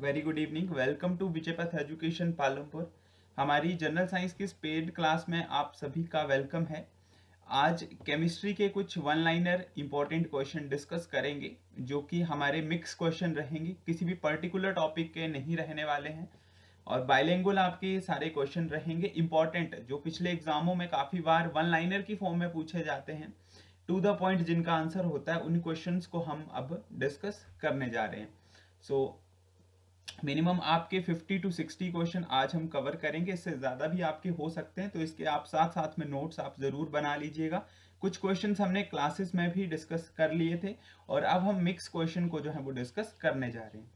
Very good evening welcome to Vijay Path education Palampur हमारी general science की paid class में आप सभी का वेलकम है। आज केमिस्ट्री के कुछ one liner important question discuss करेंगे जो कि हमारे मिक्स क्वेश्चन रहेंगे। किसी भी पर्टिकुलर टॉपिक के नहीं रहने वाले हैं। और बाइलेंगुअल आपके सारे क्वेश्चन रहेंगे। इंपॉर्टेंट जो पिछले एग्जामों में काफ़ी बार वन लाइनर की फॉर्म में पूछे जाते हैं। टू द पॉइंट जिनका आंसर होता है उन क्वेश्चंस को हम अब डिस्कस करने जा रहे हैं। सो so, मिनिमम आपके 50 टू 60 क्वेश्चन आज हम कवर करेंगे इससे ज़्यादा भी आपके हो सकते हैं तो इसके आप साथ साथ में नोट्स आप ज़रूर बना लीजिएगा। कुछ क्वेश्चंस हमने क्लासेस में भी डिस्कस कर लिए थे और अब हम मिक्स क्वेश्चन को जो है वो डिस्कस करने जा रहे हैं।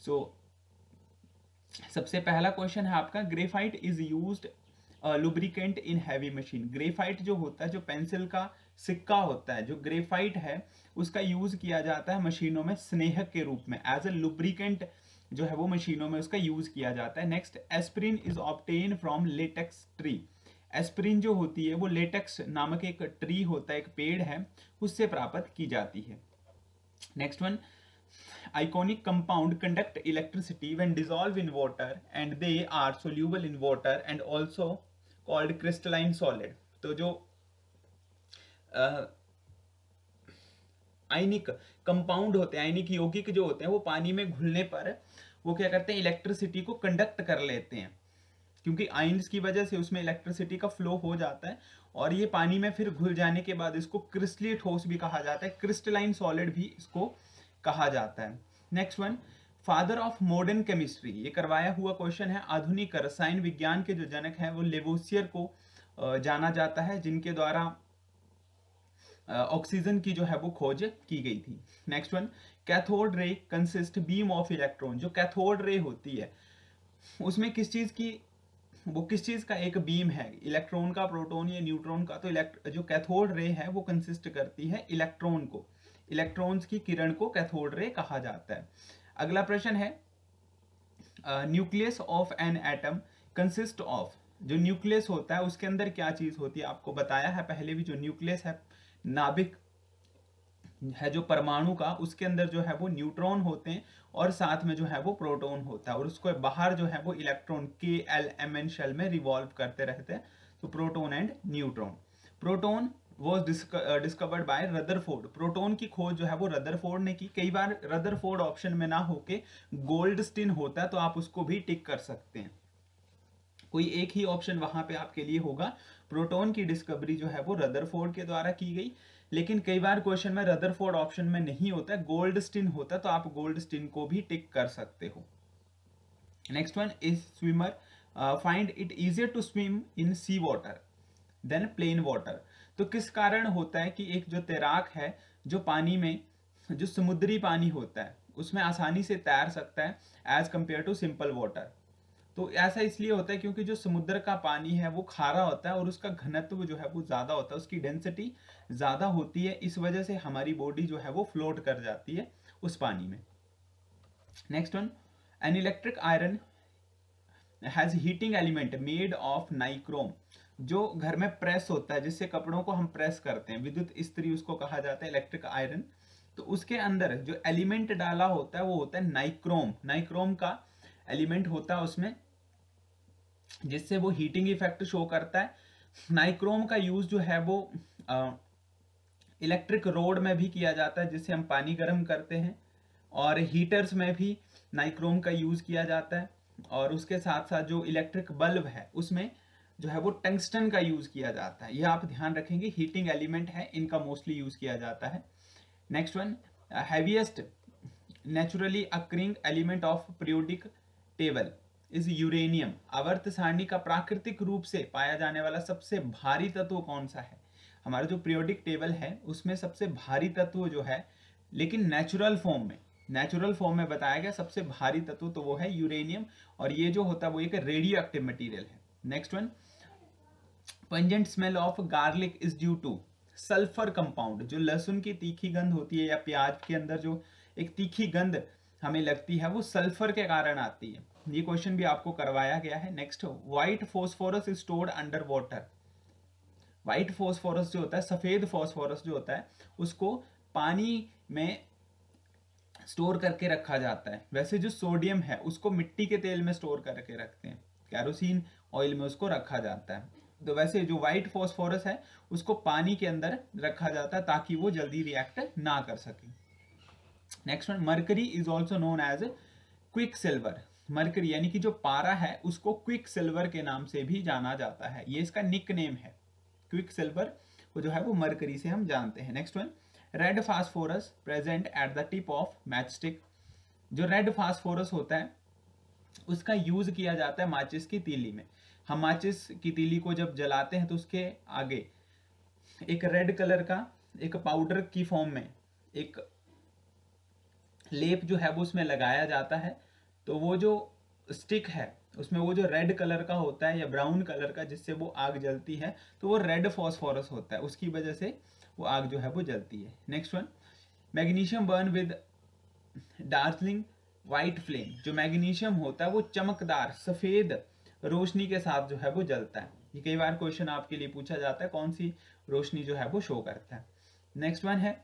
सो so, सबसे पहला क्वेश्चन है आपका graphite is use lubricant in heavy machine graphite जो होता है जो पेंसिल का सिक्का होता है जो ग्रेफाइट है उसका यूज़ किया जाता है मशीनों में स्नेहक के रूप में एज ए लुब्रिकेंट जो है वो मशीनों में उसका यूज़ किया जाता है। Next aspirin is obtain from latex tree aspirin जो होती है, वो लेटेक्स नामक एक ट्री होता है, एक पेड़ है, उससे प्राप्त की जाती है। Next one iconic compound conduct electricity when dissolve in water and they are soluble in water and also called crystalline solid तो जो आयनिक कंपाउंड होते हैं, आयनिक यौगिक जो होते हैं, वो पानी में घुलने पर वो क्या करते हैं इलेक्ट्रिसिटी को कंडक्ट कर लेते हैं। क्योंकि आइंस की वजह से उसमें इलेक्ट्रिसिटी का फ्लो हो जाता है और ये पानी में फिर घुल जाने के बाद इसको क्रिस्टली ठोस भी कहा जाता है क्रिस्टलाइन सॉलिड भी इसको कहा जाता है। Next one father of modern chemistry ये करवाया हुआ क्वेश्चन है, आधुनिक रसायन विज्ञान के जो जनक हैं, वो लेवोसियर को जाना जाता है, जिनके द्वारा ऑक्सीजन की जो है वो खोज की गई थी। Next one cathode ray consist beam of electron जो कैथोड रे होती है, उसमें किस चीज़ की, वो किस चीज़ का एक बीम है? इलेक्ट्रॉन का प्रोटॉन या न्यूट्रॉन का तो जो कैथोड रे है, वो कंसिस्ट करती है इलेक्ट्रॉन को। इलेक्ट्रॉन्स की किरण को कैथोड रे कहा जाता है। अगला प्रश्न है nucleus of an atom consist of जो न्यूक्लियस होता है, उसके अंदर क्या चीज़ होती है, आपको बताया है, पहले भी जो न्यूक्लियस है नाभिक है जो परमाणु का, उसके अंदर जो है वो न्यूट्रॉन होते हैं और साथ में जो है वो प्रोटॉन होता है और उसको बाहर जो है वो इलेक्ट्रॉन के एल एम एन शेल में रिवॉल्व करते रहते हैं। तो proton and neutron. Proton was discovered by Rutherford proton की खोज जो है वो रदरफोर्ड ने की। कई बार रदरफोर्ड ऑप्शन में ना होके गोल्ड स्टिन होता है तो आप उसको भी टिक कर सकते हैं। कोई एक ही ऑप्शन वहाँ पे आपके लिए होगा। प्रोटॉन की डिस्कवरी जो है वो रदरफोर्ड के द्वारा की गई। लेकिन कई बार क्वेश्चन में रदरफोर्ड ऑप्शन में नहीं होता गोल्ड स्टिन होता तो आप गोल्ड स्टिन को भी टिक कर सकते हो। Next one is swimmer find it easier to swim in sea water than plain water तो किस कारण होता है कि एक जो तैराक है, जो पानी में, जो समुद्री पानी होता है, उसमें आसानी से तैर सकता है as compare to simple water तो ऐसा इसलिए होता है क्योंकि जो समुद्र का पानी है, वो खारा होता है और उसका घनत्व जो है वो ज़्यादा होता है, उसकी डेंसिटी ज़्यादा होती है, इस वजह से हमारी बॉडी जो है वो फ्लोट कर जाती है उस पानी में। Next one an electric iron has heating element made of nichrome जो घर में प्रेस होता है, जिससे कपड़ों को हम प्रेस करते हैं, विद्युत स्त्री उसको कहा जाता है इलेक्ट्रिक आयरन तो उसके अंदर जो एलिमेंट डाला होता है, वो होता है नाइक्रोम नाइक्रोम का एलिमेंट होता है उसमें। जिससे वो हीटिंग इफ़ेक्ट शो करता है। नाइक्रोम का यूज़ जो है वो इलेक्ट्रिक रोड में भी किया जाता है, जिससे हम पानी गर्म करते हैं। और हीटर्स में भी नाइक्रोम का यूज़ किया जाता है। और उसके साथ साथ जो इलेक्ट्रिक बल्ब है, उसमें जो है वो टंगस्टन का यूज़ किया जाता है। यह आप ध्यान रखेंगे हीटिंग एलिमेंट है, इनका मोस्टली यूज़ किया जाता है। Next one heaviest naturally occurring element of periodic table is uranium आवर्त सारणी का प्राकृतिक रूप से पाया जाने वाला सबसे भारी तत्व कौन सा है? हमारा जो पीरियोडिक टेबल है, उसमें सबसे भारी तत्व जो है, लेकिन नेचुरल फॉर्म में नेचुरल फॉर्म में बताया गया सबसे भारी तत्व तो वो है यूरेनियम और ये जो होता है वो एक रेडियो एक्टिव मटीरियल है। Next one pungent smell of garlic is due to sulphur compound जो लहसुन की तीखी गंध होती है या प्याज के अंदर जो एक तीखी गंध हमें लगती है, वो सल्फ़र के कारण आती है। ये क्वेश्चन भी आपको करवाया गया है। Next white phosphorus stored under water white phosphorus जो होता है, सफ़ेद फोस्फोरस जो होता है, उसको पानी में स्टोर करके रखा जाता है। वैसे जो सोडियम है, उसको मिट्टी के तेल में स्टोर करके रखते हैं। कैरोसिन ऑयल में उसको रखा जाता है। तो वैसे जो व्हाइट फॉस्फोरस है, उसको पानी के अंदर रखा जाता है ताकि वो जल्दी रिएक्ट ना कर सके। Next one mercury is also known as quicksilver mercury यानी कि जो पारा है, उसको क्विक सिल्वर के नाम से भी जाना जाता है। ये इसका निक नेम है। क्विक सिल्वर वो जो है, वो मरकरी से हम जानते हैं। Next one red phosphorus present at the tip of matchstick जो रेड फास्फोरस होता है, उसका यूज़ किया जाता है माचिस की तीली में। हम माचिस की तीली को जब जलाते हैं तो उसके आगे एक रेड कलर का, एक पाउडर की फॉर्म में, एक लेप जो है, वो उसमें लगाया जाता है। तो वो जो स्टिक है, उसमें वो जो रेड कलर का होता है या ब्राउन कलर का जिससे वो आग जलती है तो वो रेड फॉस्फोरस होता है। उसकी वजह से वो आग जो है वो जलती है। Next one magnesium burn with dazzling white flame जो मैग्नीशियम होता है, वो चमकदार, सफ़ेद रोशनी के साथ जो है वो जलता है। ये कई बार क्वेश्चन आपके लिए पूछा जाता है, कौन सी रोशनी जो है वो शो करता है। नेक्स्ट वन है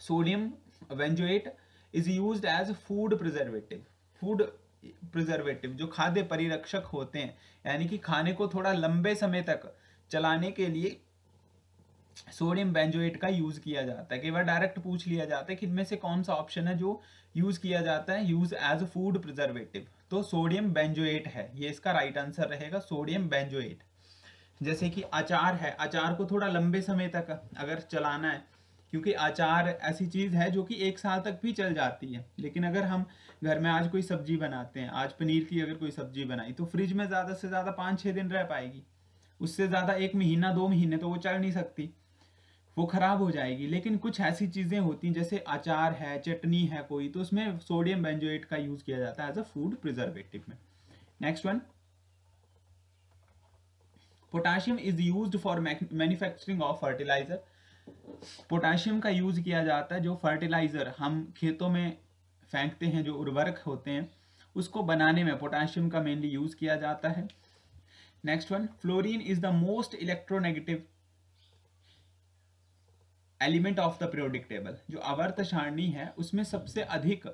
sodium benzoate is use as food preservative food preservative जो खाद्य परिरक्षक होते हैं, यानी कि खाने को थोड़ा लंबे समय तक चलाने के लिए सोडियम बेंजोएट का यूज़ किया जाता है। कई बार डायरेक्ट पूछ लिया जाता है कि इनमें से कौन सा ऑप्शन है जो यूज़ किया जाता है, यूज़ एज फ़ूड प्रिजर्वेटिव तो सोडियम बेंजोएट है, ये इसका राइट आंसर रहेगा, सोडियम बेंजोएट। जैसे कि अचार है, अचार को थोड़ा लंबे समय तक अगर चलाना है क्योंकि अचार ऐसी चीज़ है जो कि एक साल तक भी चल जाती है। लेकिन अगर हम घर में आज कोई सब्ज़ी बनाते हैं, आज पनीर की अगर कोई सब्ज़ी बनाई तो फ्रिज में ज़्यादा से ज़्यादा पाँच छः दिन रह पाएगी। उससे ज़्यादा एक महीना, दो महीने तो वो चल नहीं सकती। वो खराब हो जाएगी। लेकिन कुछ ऐसी चीज़ें होती हैं, जैसे अचार है, चटनी है कोई तो उसमें सोडियम बेंजोएट का यूज़ किया जाता है एज अ फ़ूड प्रिजर्वेटिव में। Next one. Potassium is use for manufacturing of fertiliser. Potassium का यूज़ किया जाता है जो फर्टिलाइज़र, हम खेतों में फेंकते हैं, जो उर्वरक होते हैं, उसको बनाने में पोटाशियम का मेनली यूज़ किया जाता है। Next one fluorine is the most electronegative element of the periodic table जो आवर्त सारणी है, उसमें सबसे अधिक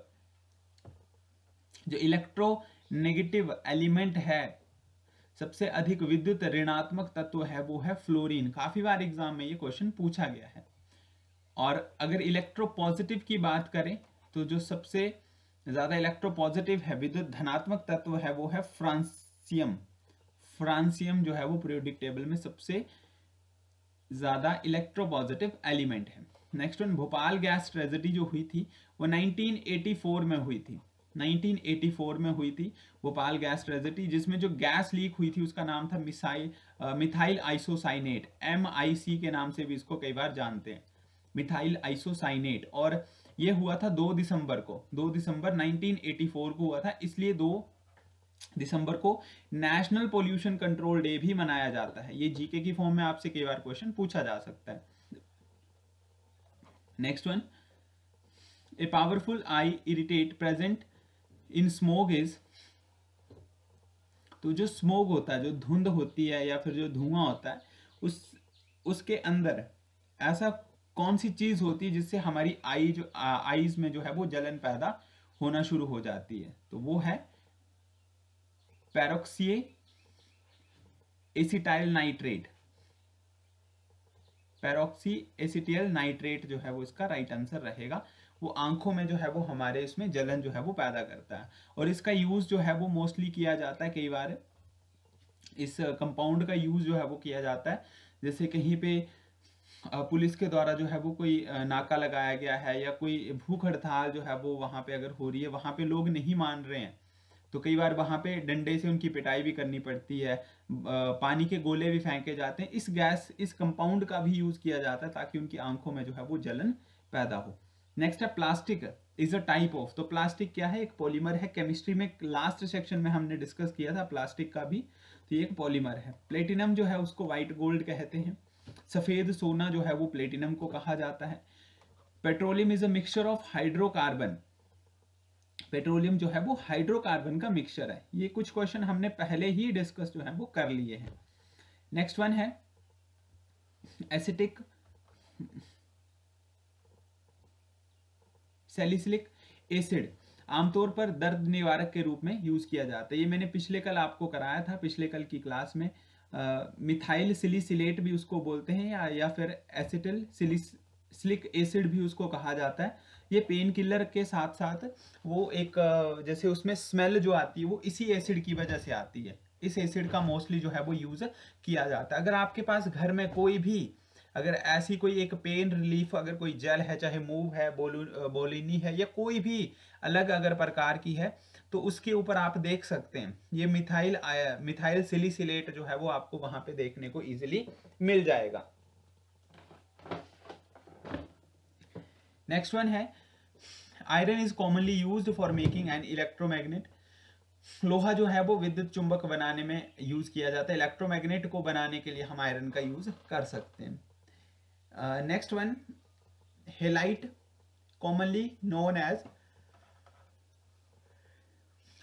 जो इलेक्ट्रो नेगेटिव एलिमेंट है सबसे अधिक विद्युत ऋणात्मक तत्व है वो है फ्लोरीन। काफ़ी बार एग्ज़ाम में ये क्वेश्चन पूछा गया है। और अगर इलेक्ट्रो पॉजिटिव की बात करें तो जो सबसे ज़्यादा इलेक्ट्रो पॉजिटिव है, विद्युत धनात्मक तत्व है, वो है फ्रांसियम। फ्रांसियम जो है वो पीरियोडिक टेबल में सबसे ज़्यादा इलेक्ट्रो पॉजिटिव एलिमेंट है। Next one Bhopal gas tragedy जो हुई थी, वो 1984 में हुई थी। 1984 में हुई थी, भोपाल गैस ट्रेजेडी, जिसमें जो गैस लीक हुई थी, उसका नाम था मिसाइल मिथाइल आइसोसाइनेट, एम के नाम से भी इसको कई बार जानते हैं, मिथाइल आइसोसाइनेट। और ये हुआ था 2 दिसंबर को 2 दिसंबर 1984 को हुआ था, इसलिए 2 दिसंबर को नेशनल पोल्यूशन कंट्रोल डे भी मनाया जाता है। ये जीके की फॉर्म में आपसे कई बार क्वेश्चन पूछा जा सकता है। Next one, a powerful eye irritant present in smoke is तो जो स्मोक होता है, जो धुंध होती है या फिर जो धुआँ होता है, उस, उसके अंदर ऐसा कौन सी चीज़ होती है जिससे हमारी आई जो आईज में जो है वो जलन पैदा होना शुरू हो जाती है? तो वो है peroxy acetyl nitrate. Peroxy acetyl nitrate जो है वो इसका राइट आंसर रहेगा। वो आँखों में जो है वो हमारे इसमें जलन जो है वो पैदा करता है। और इसका यूज़ जो है वो मोस्टली किया जाता है कई बार। इस कंपाउंड का यूज़ जो है वो किया जाता है। जैसे कहीं पे पुलिस के द्वारा जो है वो कोई नाका लगाया गया है या कोई भूख हड़ताल जो है वो वहाँ पे अगर हो रही है, वहाँ पे लोग नहीं मान रहे हैं। तो कई बार वहाँ पे डंडे से उनकी पिटाई भी करनी पड़ती है। पानी के गोले भी फेंके जाते हैं। इस गैस, इस कंपाउंड का भी यूज़ किया जाता है ताकि उनकी आँखों में जो है वो जलन पैदा हो। नेक्स्ट है plastic is a type of तो प्लास्टिक क्या है? एक पॉलीमर है. केमिस्ट्री में लास्ट सेक्शन में हमने डिस्कस किया था प्लास्टिक का भी. तो ये एक पॉलीमर है. प्लेटिनम जो है उसको व्हाइट गोल्ड कहते हैं. सफ़ेद सोना जो है वो प्लेटिनम को कहा जाता है. Petroleum is a mixture of hydrocarbon petroleum जो है वो हाइड्रोकार्बन का मिक्सचर है. ये कुछ क्वेश्चन हमने पहले ही डिस्कस जो है वो कर लिए हैं. नेक्स्ट वन है. एसिटिक सेलिसिलिक एसिड आमतौर पर दर्द निवारक के रूप में यूज़ किया जाता है। ये मैंने पिछले कल आपको कराया था, पिछले कल की क्लास में। मिथाइल सिलिसिलेट भी उसको बोलते हैं या या फिर एसिटिल सिलिक एसिड भी उसको कहा जाता है। ये पेन किलर के साथ साथ वो एक जैसे उसमें स्मेल जो आती है वो इसी एसिड की वजह से आती है। इस एसिड का मोस्टली जो है वो यूज़ किया जाता है। अगर आपके पास घर में कोई भी अगर ऐसी कोई एक पेन रिलीफ अगर कोई जेल है, चाहे मूव है, बोलू बोलिनी है, या कोई भी अलग अगर प्रकार की है तो उसके ऊपर आप देख सकते हैं। ये मिथाइल मिथाइल सिलिसिलेट जो है, वो आपको वहाँ पे देखने को इजिली मिल जाएगा। नेक्स्ट वन है iron is commonly used for making an electromagnet लोहा जो है, वो विद्युत चुंबक बनाने में यूज़ किया जाता है। इलेक्ट्रोमैग्नेट को बनाने के लिए हम आयरन का यूज़ कर सकते हैं। Next one halite commonly known as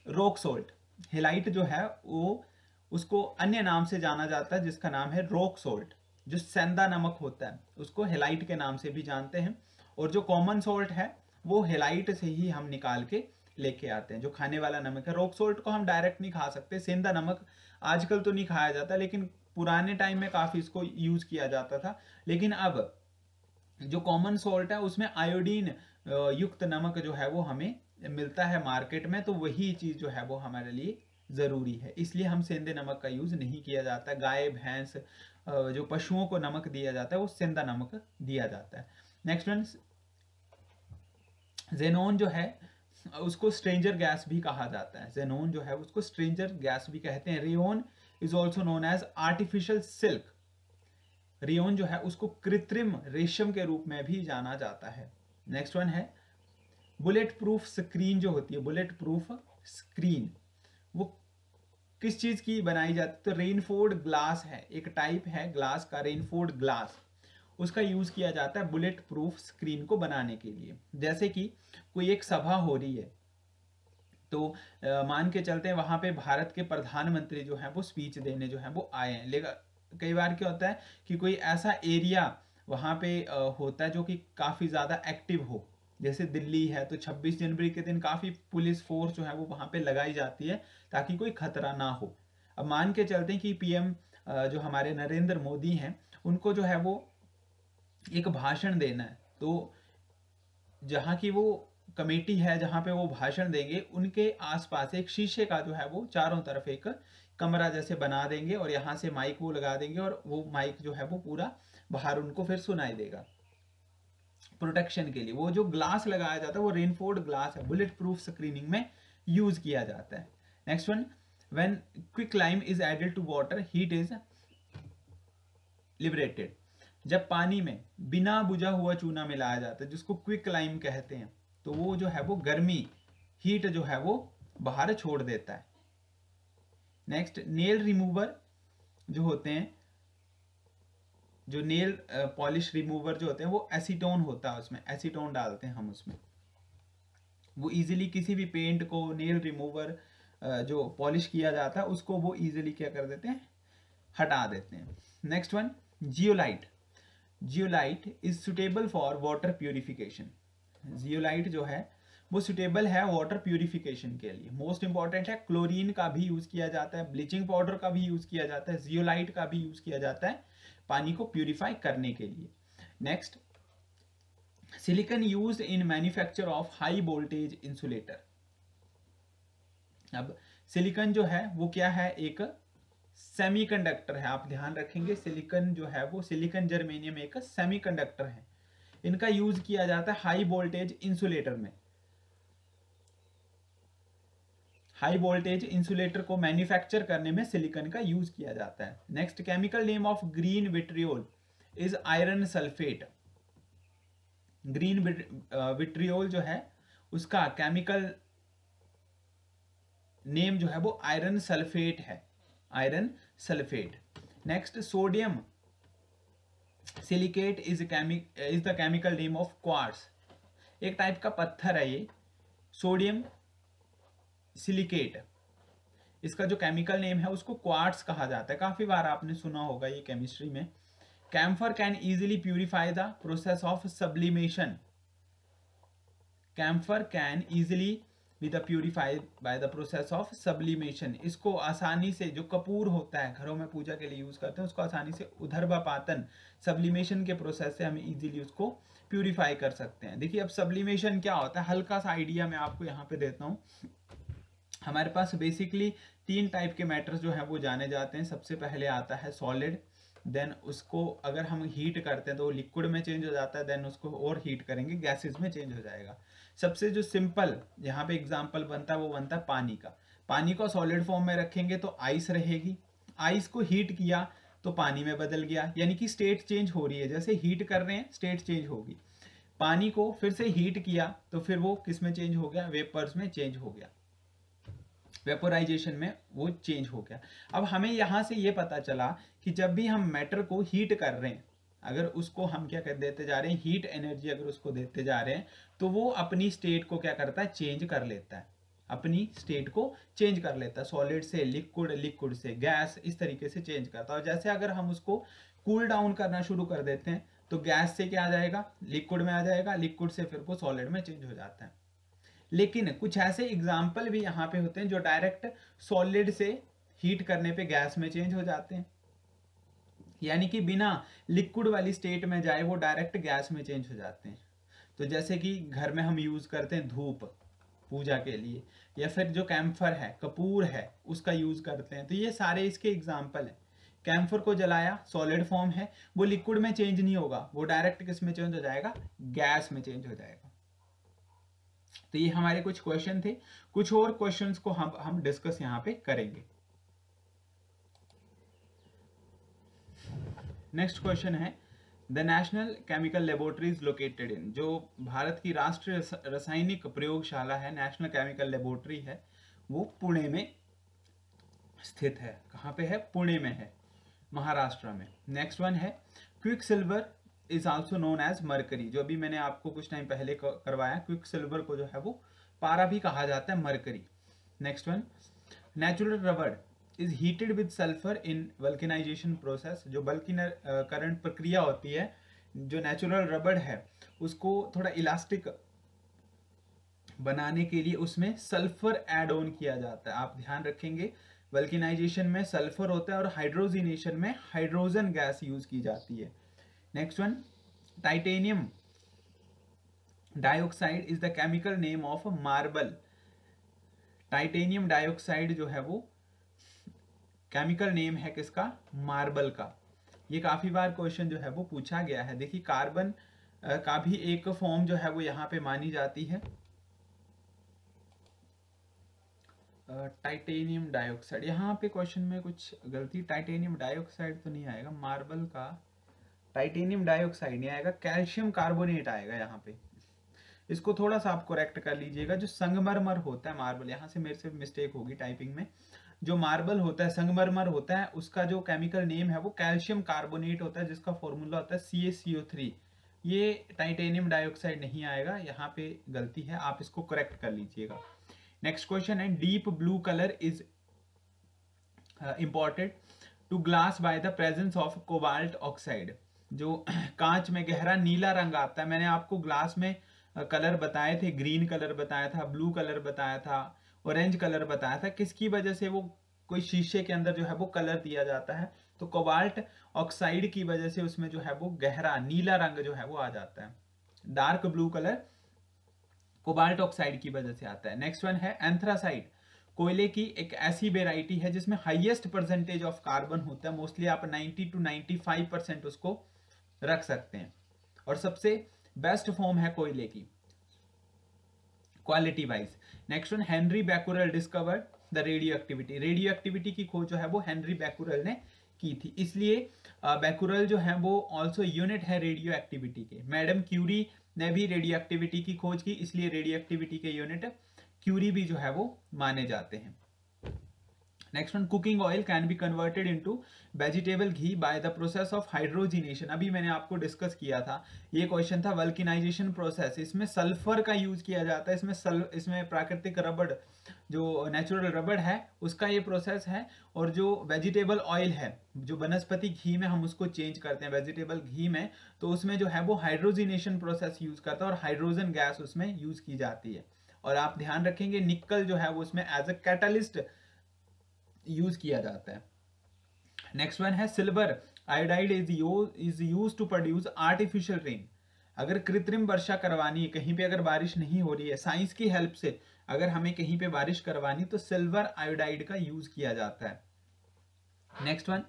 rock salt halite जो है, वो उसको अन्य नाम से जाना जाता है, जिसका नाम है रोक सोल्ट जो सेंदा नमक होता है। उसको हेलाइट के नाम से भी जानते हैं। और जो कॉमन सोल्ट है, वो हेलाइट से ही हम निकाल के लेके आते हैं। जो खाने वाला नमक है रोक सोल्ट को हम डायरेक्ट नहीं खा सकते। सेंधा नमक आजकल तो नहीं खाया जाता, लेकिन पुराने टाइम में काफ़ी इसको यूज़ किया जाता था। लेकिन अब जो कॉमन सोल्ट है, उसमें आयोडीन युक्त नमक जो है वो हमें मिलता है मार्केट में तो वही चीज़ जो है वो हमारे लिए ज़रूरी है। इसलिए हम सेंधे नमक का यूज़ नहीं किया जाता। गाय, भैंस जो पशुओं को नमक दिया जाता है, वो सेंधा नमक दिया जाता है। नेक्स्ट वन जेनोन जो है, उसको स्ट्रेंजर गैस भी कहा जाता है। जेनोन जो है, उसको स्ट्रेंजर गैस भी कहते हैं। Rayon is also known as artificial silk rayon जो है, उसको कृत्रिम रेशम के रूप में भी जाना जाता है। नेक्स्ट वन है बुलेट प्रूफ स्क्रीन जो होती है बुलेट प्रूफ स्क्रीन वो किस चीज़ की बनाई जाती है? तो रेनफोर्ड ग्लास है, एक टाइप है ग्लास का रेनफोर्ड ग्लास उसका यूज़ किया जाता है बुलेट प्रूफ स्क्रीन को बनाने के लिए। जैसे कि कोई एक सभा हो रही है तो आ, मान के चलते हैं वहाँ पे भारत के प्रधानमंत्री जो है वो स्पीच देने जो है वो आए हैं। लेकिन कई बार क्या होता है कि कोई ऐसा एरिया वहाँ पे आ, होता है जो कि काफ़ी ज़्यादा एक्टिव हो। जैसे दिल्ली है तो 26 जनवरी के दिन काफ़ी पुलिस फोर्स जो है वो वहाँ पे लगाई जाती है ताकि कोई खतरा ना हो। अब मान के चलते हैं कि पीएम जो हमारे नरेंद्र मोदी हैं उनको जो है वो एक भाषण देना है। तो जहाँ की वो कमेटी है जहाँ पे वो भाषण देंगे। उनके आसपास एक शीशे का जो है वो चारों तरफ़ एक कमरा जैसे बना देंगे और यहाँ से माइक वो लगा देंगे और वो माइक जो है वो पूरा बाहर उनको फिर सुनाई देगा। प्रोटेक्शन के लिए। वो जो ग्लास लगाया जाता है वो रेनफोर्ड ग्लास है। बुलेट प्रूफ स्क्रीनिंग में यूज़ किया जाता है। Next one when quicklime is added to water heat is liberated जब पानी में बिना बुझा हुआ चूना मिलाया जाता है, जिसको क्विक लाइम कहते हैं तो वो जो है वो गर्मी हीट जो है वो बाहर छोड़ देता है। नेक्स्ट नेल रिमूवर जो होते हैं, जो नेल पॉलिश रिमूवर जो होते हैं, वो एसीटोन होता है उसमें एसीटोन डालते हैं हम उसमें। वो इजीली किसी भी पेंट को नेल रिमूवर जो पॉलिश किया जाता है, उसको वो इजीली क्या कर देते हैं? हटा देते हैं। Next one zeolite zeolite is suitable for water purification zeolite जो है, वो सुटेबल है वाटर प्योरिफिकेशन के लिए. मोस्ट इंपॉर्टेंट है क्लोरीन का भी यूज़ किया जाता है ब्लीचिंग पाउडर का भी यूज़ किया जाता है जियोलाइट का भी यूज़ किया जाता है पानी को प्यूरिफाई करने के लिए. Next silicon use in manufacture of high voltage insulator अब सिलिकन जो है, वो क्या है? एक सेमीकंडक्टर है. आप ध्यान रखेंगे सिलिकन जो है, वो सिलिकन जर्मेनियम एक सेमीकंडक्टर है. इनका यूज़ किया जाता है हाई वोल्टेज इंसुलेटर में। हाई वोल्टेज इंसुलेटर को मैन्युफैक्चर करने में सिलिकन का यूज़ किया जाता है। Next, chemical name of green vitriol is iron sulphate. Green vitriol जो है, उसका केमिकल नेम जो है वो आयरन सल्फेट है। Iron sulphate. Next, sodium silicate is is the chemical name of quartz एक टाइप का पत्थर है ये। सोडियम सिलिकेट इसका जो केमिकल नेम है, उसको क्वार्ट्स कहा जाता है। काफ़ी बार आपने सुना होगा ये केमिस्ट्री में। Camphor can easily purify the process of sublimation camphor can easily with purified by the process of sublimation इसको आसानी से जो कपूर होता है, घरों में पूजा के लिए यूज़ करते हैं, उसको आसानी से उधर्वापातन सब्लिमेशन के प्रोसेस से हम इजीली उसको प्यूरिफाई कर सकते हैं। देखिए, अब सब्लिमेशन क्या होता है? हल्का सा आइडिया मैं आपको यहाँ पे देता हूँ। हमारे पास बेसिकली तीन टाइप के मैटर्स जो है, वो जाने जाते हैं। सबसे पहले आता है सॉलिड देन उसको अगर हम हीट करते हैं तो वो लिक्विड में चेंज हो जाता है देन उसको और हीट करेंगे गैसेस में चेंज हो जाएगा। सबसे जो सिंपल यहाँ पे एग्ज़ाम्पल बनता है, वो बनता है पानी का। पानी को सॉलिड फॉर्म में रखेंगे तो आइस रहेगी। आइस को हीट किया तो पानी में बदल गया। यानी कि स्टेट चेंज हो रही है। जैसे हीट कर रहे हैं स्टेट चेंज होगी। पानी को फिर से हीट किया तो फिर वो किसमें चेंज हो गया? वेपर्स में चेंज हो गया। वेपोराइजेशन में वो चेंज हो गया। अब हमें यहाँ से ये पता चला कि जब भी हम मैटर को हीट कर रहे हैं, अगर उसको हम क्या कर देते जा रहे हैं हीट एनर्जी अगर उसको देते जा रहे हैं तो वो अपनी स्टेट को क्या करता है चेंज कर लेता है। अपनी स्टेट को चेंज कर लेता है सॉलिड से लिक्विड लिक्विड से गैस इस तरीके से चेंज करता है। और जैसे अगर हम उसको कूल डाउन करना शुरू कर देते हैं तो गैस से क्या आ जाएगा? लिक्विड में आ जाएगा लिक्विड से फिर वो सॉलिड में चेंज हो जाता है। लेकिन कुछ ऐसे एग्ज़ाम्पल भी यहाँ पे होते हैं जो डायरेक्ट सॉलिड से हीट करने पे गैस में चेंज हो जाते हैं। यानी कि बिना लिक्विड वाली स्टेट में जाए वो डायरेक्ट गैस में चेंज हो जाते हैं। तो जैसे कि घर में हम यूज़ करते हैं धूप पूजा के लिए, या फिर जो कैम्फर है, कपूर है, उसका यूज़ करते हैं। तो ये सारे इसके एग्ज़ाम्पल हैं। कैम्फर को जलाया सॉलिड फॉर्म है, वो लिक्विड में चेंज नहीं होगा, वो डायरेक्ट किसमें चेंज हो जाएगा? गैस में चेंज हो जाएगा। तो ये हमारे कुछ क्वेश्चन थे। कुछ और क्वेश्चंस को हम हम डिस्कस यहाँ पे करेंगे। नेक्स्ट क्वेश्चन है। The national chemical laboratories located in जो भारत की राष्ट्रीय रासायनिक प्रयोगशाला है नेशनल केमिकल लेबोरेटरी है, वो पुणे में स्थित है। कहाँ पे है? पुणे में है, महाराष्ट्र में। नेक्स्ट वन है। Quicksilver is also known as mercury जो अभी मैंने आपको कुछ टाइम पहले करवाया क्विक सिल्वर को जो है वो पारा भी कहा जाता है mercury next one natural rubber is heated with sulphur in vulcanization process जो बल्किनर करंट प्रक्रिया होती है, जो नेचुरल रबड़ है, उसको थोड़ा इलास्टिक बनाने के लिए उसमें सल्फ़र एड ऑन किया जाता है। आप ध्यान रखेंगे वल्किनाइजेशन में सल्फ़र होता है और हाइड्रोजिनेशन में हाइड्रोजन गैस यूज़ की जाती है। Next one titanium dioxide is the chemical name of marble titanium dioxide जो है वो केमिकल नेम है किसका? मार्बल का। ये काफ़ी बार क्वेश्चन जो है वो पूछा गया है। देखिए कार्बन का भी एक फॉर्म जो है वो यहाँ पे मानी जाती है। टाइटेनियम डाइऑक्साइड यहाँ पे क्वेश्चन में कुछ गलती। टाइटेनियम डाइऑक्साइड तो नहीं आएगा। मार्बल का टाइटेनियम डाइऑक्साइड नहीं आएगा कैल्शियम कार्बोनेट आएगा यहाँ पे। इसको थोड़ा सा आप करेक्ट कर लीजिएगा, जो संगमरमर होता है मार्बल यहाँ से मेरे से मिस्टेक होगी टाइपिंग में। जो मार्बल होता है, संगमरमर होता है, उसका जो केमिकल नेम है वो कैल्शियम कार्बोनेट होता है, जिसका फॉर्मूला होता है सी थ्री ये टाइटेनियम डाइऑक्साइड नहीं आएगा, यहाँ पे गलती है, आप इसको करेक्ट कर लीजिएगा। नेक्स्ट क्वेश्चन है deep blue colour is important to glass by the presence of cobalt oxide जो कांच में गहरा नीला रंग आता है। मैंने आपको ग्लास में कलर बताए थे। ग्रीन कलर बताया था, ब्लू कलर बताया था, ऑरेंज कलर बताया था। किसकी वजह से वो कोई शीशे के अंदर जो है वो कलर दिया जाता है? तो कोबाल्ट ऑक्साइड की वजह से उसमें जो है वो गहरा नीला रंग जो है वो आ जाता है। Dark blue colour cobalt oxide की वजह से आता है। नेक्स्ट वन है एंथ्रासाइड। कोयले की एक ऐसी वेराइटी है जिसमें हाईएस्ट परसेंटेज ऑफ़ कार्बन होता है। मोस्टली आप 90 टू 95 परसेंट उसको रख सकते हैं। और सबसे बेस्ट फॉर्म है कोयले की। Quality wise next one Henry Becquerel discover the radioactivity radioactivity की खोज जो है वो हेनरी बैकुरल ने की थी। इसलिए बैकुरल जो है वो ऑल्सो यूनिट है रेडियो एक्टिविटी के। मैडम क्यूरी ने भी रेडियो एक्टिविटी की खोज की, इसलिए रेडियो एक्टिविटी के यूनिट क्यूरी भी जो है वो माने जाते हैं। Next one cooking oil can be converted into vegetable ghee by the process of hydrogenation अभी मैंने आपको डिस्कस किया था। ये क्वेश्चन था वल्किनाइजेशन प्रोसेस इसमें सल्फ़र का यूज़ किया जाता है। इसमें सल इसमें प्राकृतिक रबड़, जो नेचुरल रबड़ है, उसका ये प्रोसेस है। और जो वेजिटेबल ऑयल है, जो वनस्पति घी में हम उसको चेंज करते हैं वेजिटेबल घी में तो उसमें जो है वो हाइड्रोजिनेशन प्रोसेस यूज़ करता है और हाइड्रोजन गैस उसमें यूज़ की जाती है। और आप ध्यान रखेंगे निकल जो है वो उसमें एज अ कैटलिस्ट यूज़ किया जाता है। नेक्स्ट वन है silver iodide is is use to produce artificial rain अगर कृत्रिम वर्षा करवानी है, कहीं पे अगर बारिश नहीं हो रही है साइंस की हेल्प से अगर हमें कहीं पे बारिश करवानी तो सिल्वर आयोडाइड का यूज़ किया जाता है। Next one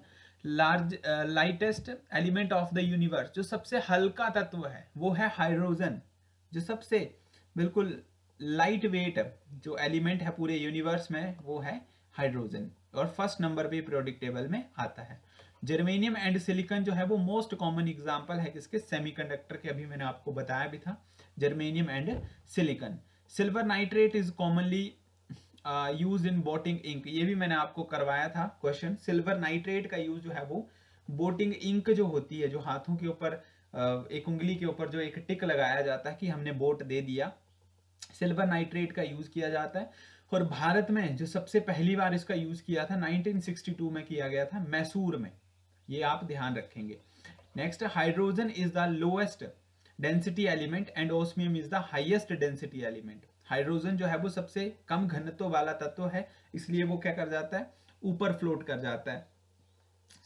large lightest element of the universe जो सबसे हल्का तत्व है, वो है हाइड्रोजन जो सबसे बिल्कुल लाइट वेट जो एलिमेंट है पूरे यूनिवर्स में, वो है हाइड्रोजन और फ़र्स्ट नंबर पे प्रोडिक टेबल में आता है। जर्मेनियम एंड सिलिकन जो है वो मोस्ट कॉमन एग्जांपल है किसके सेमीकंडक्टर के अभी मैंने आपको बताया भी था। Germanium and silicon silver nitrate is commonly use in voting ink ये भी मैंने आपको करवाया था क्वेश्चन सिल्वर नाइट्रेट का यूज़ जो है वो बोटिंग इंक जो होती है जो हाथों के ऊपर uh, एक उंगली के ऊपर जो एक टिक लगाया जाता है कि हमने बोट दे दिया। सिल्वर नाइट्रेट का यूज़ किया जाता है। और भारत में जो सबसे पहली बार इसका यूज़ किया था 1962 में किया गया था, मैसूर में। ये आप ध्यान रखेंगे। Next hydrogen is the lowest density element and osmium is the highest density element hydrogen जो है, वो सबसे कम घनत्व वाला तत्व है, इसलिए वो क्या कर जाता है? ऊपर फ्लोट कर जाता है।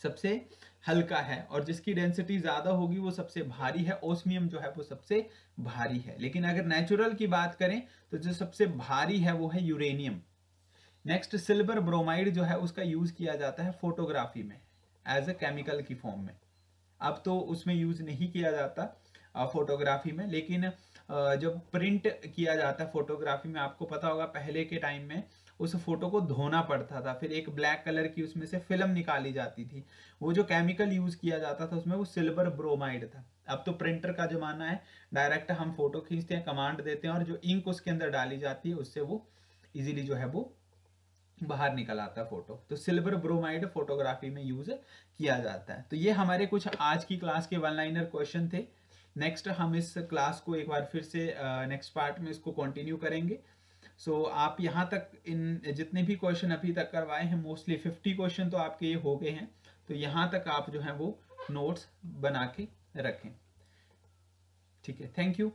सबसे हल्का है और जिसकी डेंसिटी ज़्यादा होगी वो सबसे भारी है ओस्मियम जो है वो सबसे भारी है। लेकिन अगर नेचुरल की बात करें तो जो सबसे भारी है वो है यूरेनियम नेक्स्ट सिल्वर ब्रोमाइड जो है उसका यूज़ किया जाता है फोटोग्राफी में एज ए केमिकल की फॉर्म में। अब तो उसमें यूज़ नहीं किया जाता फोटोग्राफी में, लेकिन जब प्रिंट किया जाता है फोटोग्राफी में, आपको पता होगा पहले के टाइम में उस फ़ोटो को धोना पड़ता था, फिर एक ब्लैक कलर की उसमें से फ़िल्म निकाली जाती थी। वो जो केमिकल यूज़ किया जाता था, उसमें वो सिल्वर ब्रोमाइड था। अब तो प्रिंटर का जमाना है, डायरेक्ट हम फ़ोटो खींचते हैं, कमांड देते हैं और जो इंक उसके अंदर डाली जाती है, उससे वो इजीली जो है वो बाहर निकल आता है फ़ोटो। तो सिल्वर ब्रोमाइड फोटोग्राफी में यूज़ किया जाता है। तो ये हमारे कुछ आज की क्लास के वन लाइनर क्वेश्चन थे। नेक्स्ट हम इस क्लास को एक बार फिर से नेक्स्ट पार्ट में इसको कंटिन्यू करेंगे। सो so, आप यहाँ तक इन जितने भी क्वेश्चन अभी तक करवाए हैं मोस्टली 50 क्वेश्चन तो आपके ये हो गए हैं। तो यहाँ तक आप जो है वो नोट्स बना के रखें। ठीक है थैंक यू